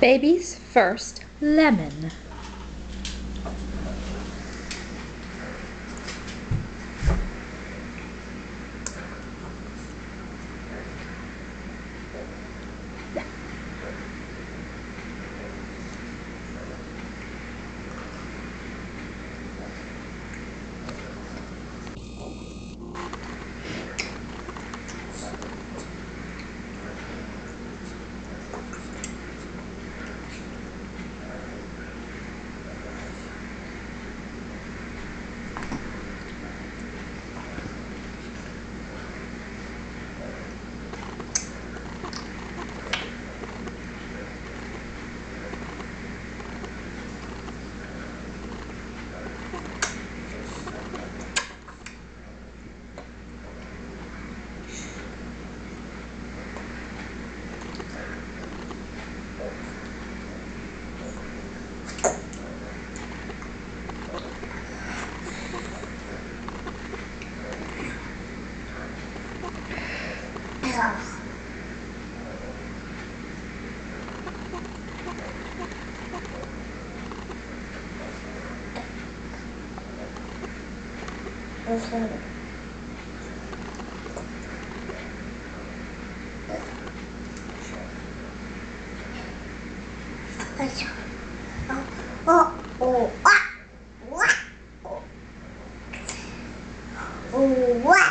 Baby's first lemon. oh, oh, oh, oh, oh.